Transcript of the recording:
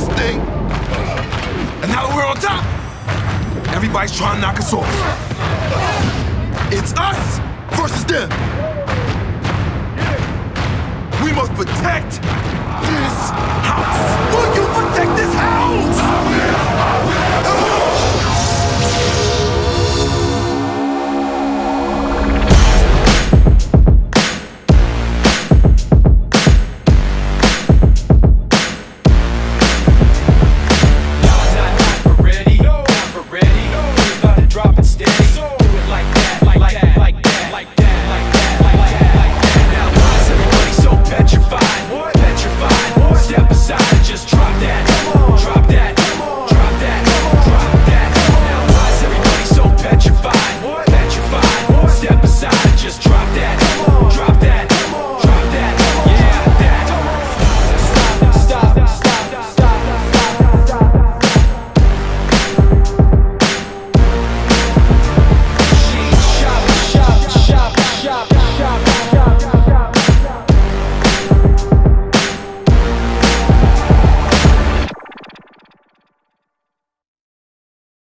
this thing. And now that we're on top, everybody's trying to knock us off. It's us versus them. We must protect